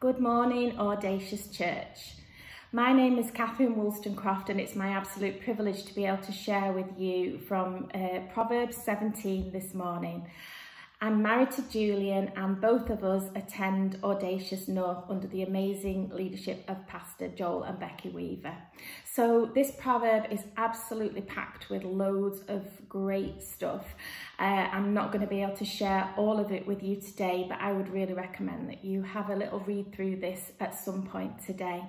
Good morning, Audacious Church. My name is Kathryn Wolstencroft and it's my absolute privilege to be able to share with you from uh, Proverbs 17 this morning. I'm married to Julian and both of us attend Audacious North under the amazing leadership of Pastor Joel and Becky Weaver. So this proverb is absolutely packed with loads of great stuff. Uh, I'm not going to be able to share all of it with you today, but I would really recommend that you have a little read through this at some point today.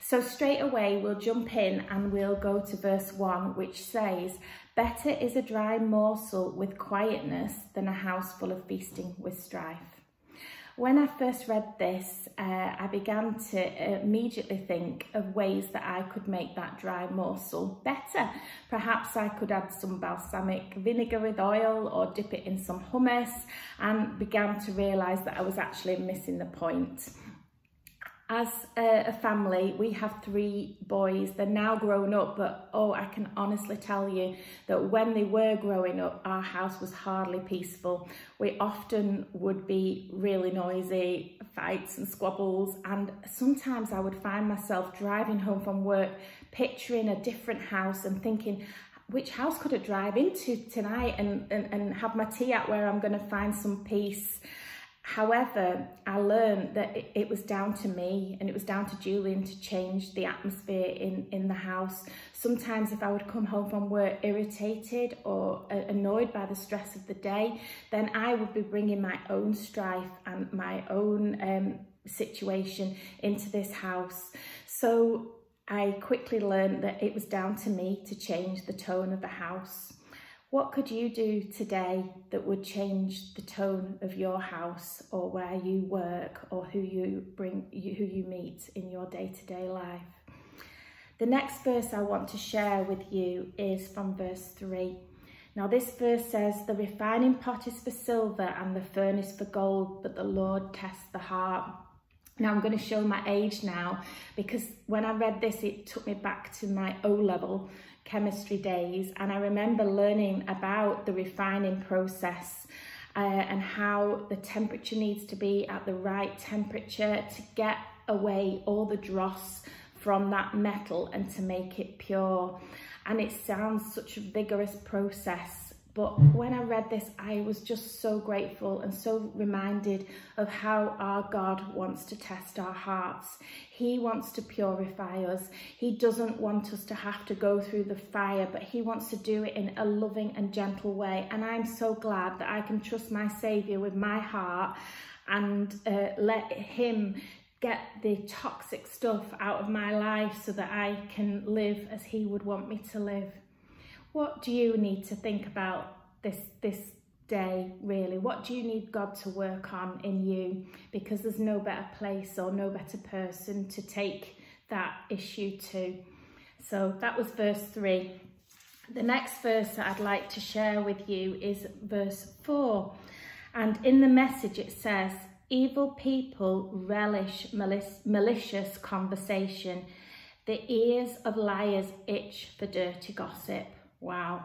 So straight away we'll jump in and we'll go to verse 1 which says, Better is a dry morsel with quietness than a house full of feasting with strife. When I first read this, uh, I began to immediately think of ways that I could make that dry morsel better. Perhaps I could add some balsamic vinegar with oil or dip it in some hummus and began to realise that I was actually missing the point. As a, family, we have three boys. They're now grown up, but oh, I can honestly tell you that when they were growing up, our house was hardly peaceful. We often would be really noisy, fights and squabbles, and sometimes I would find myself driving home from work, picturing a different house and thinking, which house could I drive into tonight and, and, and have my tea at where I'm going to find some peace. However, I learned that it, was down to me and it was down to Julian to change the atmosphere in, in the house. Sometimes if I would come home from work irritated or annoyed by the stress of the day, then I would be bringing my own strife and my own um, situation into this house. So I quickly learned that it was down to me to change the tone of the house. What could you do today that would change the tone of your house or where you work or who you bring who you meet in your day-to-day -day life? The next verse I want to share with you is from verse 3. Now this verse says, the refining pot is for silver and the furnace for gold, but the Lord tests the heart. Now I'm going to show my age now because when I read this, it took me back to my O level chemistry days and I remember learning about the refining process uh, and how the temperature needs to be at the right temperature to get away all the dross from that metal and to make it pure. And it sounds such a vigorous process but when I read this, I was just so grateful and so reminded of how our God wants to test our hearts. He wants to purify us. He doesn't want us to have to go through the fire, but he wants to do it in a loving and gentle way. And I'm so glad that I can trust my Saviour with my heart and uh, let him get the toxic stuff out of my life so that I can live as he would want me to live what do you need to think about this this day really? What do you need god to work on in you? Because there's no better place or no better person to take that issue to. So that was verse 3 the next verse that i'd like to share with you is verse 4 and in the message it says evil people relish malicious conversation. The ears of liars itch for dirty gossip Wow,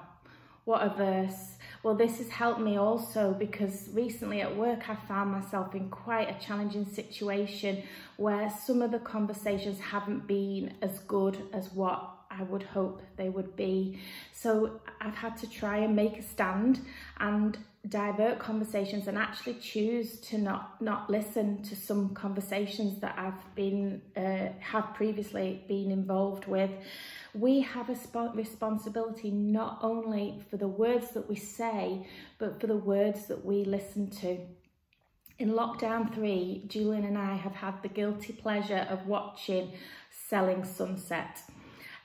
what a verse. Well, this has helped me also because recently at work I found myself in quite a challenging situation where some of the conversations haven't been as good as what I would hope they would be. So I've had to try and make a stand and divert conversations and actually choose to not not listen to some conversations that I've been uh, have previously been involved with. We have a responsibility not only for the words that we say but for the words that we listen to. In lockdown 3 Julian and I have had the guilty pleasure of watching Selling Sunset.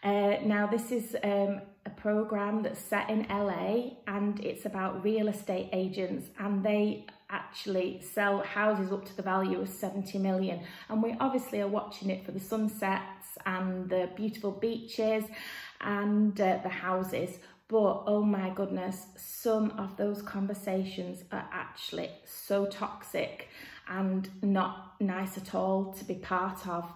Uh, now this is um, program that's set in LA and it's about real estate agents and they actually sell houses up to the value of 70 million. And we obviously are watching it for the sunsets and the beautiful beaches and uh, the houses. But oh my goodness some of those conversations are actually so toxic and not nice at all to be part of.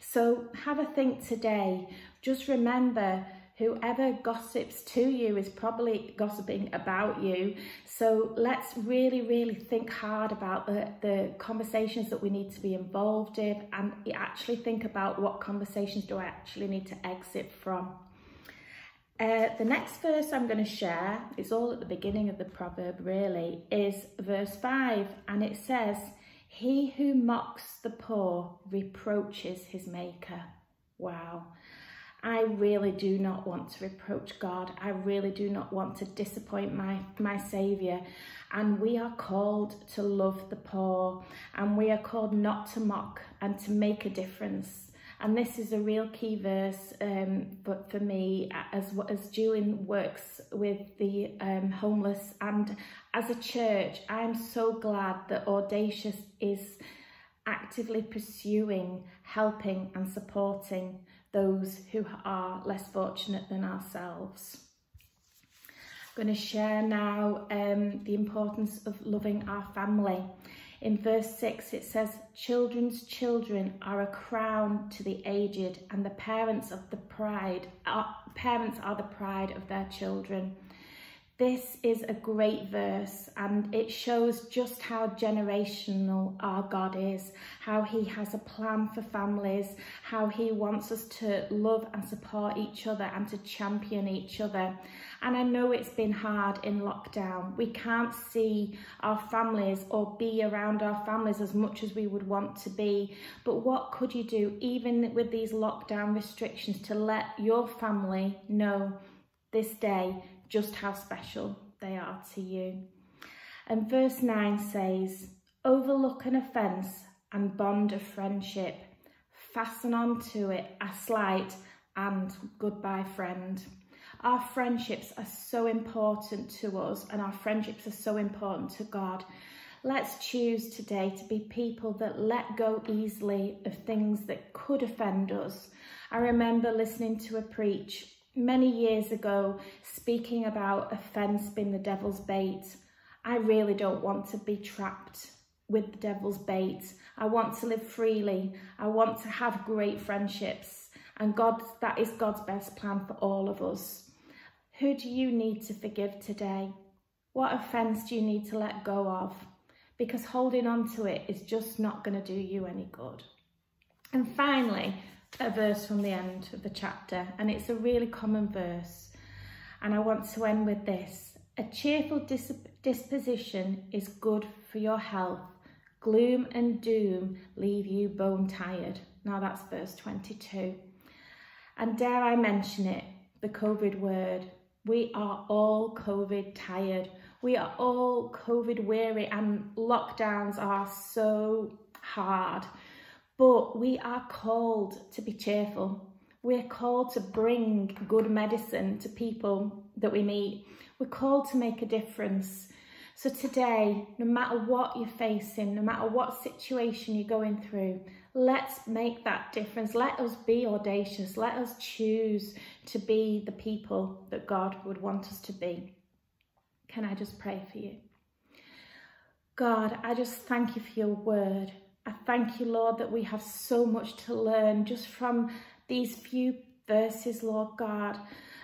So have a think today. Just remember Whoever gossips to you is probably gossiping about you. So let's really, really think hard about the, the conversations that we need to be involved in and actually think about what conversations do I actually need to exit from. Uh, the next verse I'm going to share, it's all at the beginning of the proverb really, is verse 5 and it says, He who mocks the poor reproaches his maker. Wow. I really do not want to reproach God. I really do not want to disappoint my, my Saviour. And we are called to love the poor and we are called not to mock and to make a difference. And this is a real key verse um, but for me as, as Julian works with the um, homeless and as a church, I'm so glad that Audacious is actively pursuing, helping and supporting those who are less fortunate than ourselves. I'm going to share now um, the importance of loving our family. In verse 6 it says, Children's children are a crown to the aged and the parents of the pride, are, parents are the pride of their children. This is a great verse and it shows just how generational our God is, how he has a plan for families, how he wants us to love and support each other and to champion each other. And I know it's been hard in lockdown. We can't see our families or be around our families as much as we would want to be. But what could you do, even with these lockdown restrictions, to let your family know this day just how special they are to you. And verse 9 says, Overlook an offence and bond of friendship. Fasten on to it a slight and goodbye friend. Our friendships are so important to us and our friendships are so important to God. Let's choose today to be people that let go easily of things that could offend us. I remember listening to a preach many years ago speaking about offence being the devil's bait. I really don't want to be trapped with the devil's bait. I want to live freely. I want to have great friendships. And God, that is God's best plan for all of us. Who do you need to forgive today? What offence do you need to let go of? Because holding on to it is just not going to do you any good. And finally, a verse from the end of the chapter and it's a really common verse and I want to end with this. A cheerful dis disposition is good for your health. Gloom and doom leave you bone tired. Now that's verse 22. And dare I mention it, the COVID word. We are all COVID tired. We are all COVID weary and lockdowns are so hard. But we are called to be cheerful. We're called to bring good medicine to people that we meet. We're called to make a difference. So today, no matter what you're facing, no matter what situation you're going through, let's make that difference. Let us be audacious. Let us choose to be the people that God would want us to be. Can I just pray for you? God, I just thank you for your word. I thank you, Lord, that we have so much to learn just from these few verses, Lord God.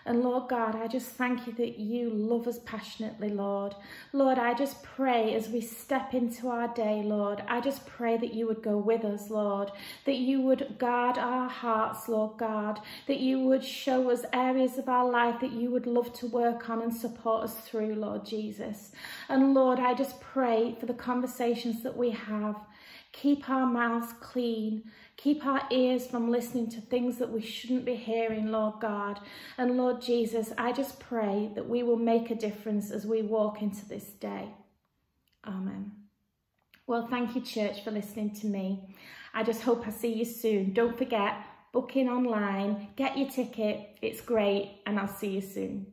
And Lord God, I just thank you that you love us passionately, Lord. Lord, I just pray as we step into our day, Lord, I just pray that you would go with us, Lord, that you would guard our hearts, Lord God, that you would show us areas of our life that you would love to work on and support us through, Lord Jesus. And Lord, I just pray for the conversations that we have. Keep our mouths clean. Keep our ears from listening to things that we shouldn't be hearing, Lord God. And Lord Jesus, I just pray that we will make a difference as we walk into this day. Amen. Well, thank you, church, for listening to me. I just hope I see you soon. Don't forget, booking online, get your ticket. It's great, and I'll see you soon.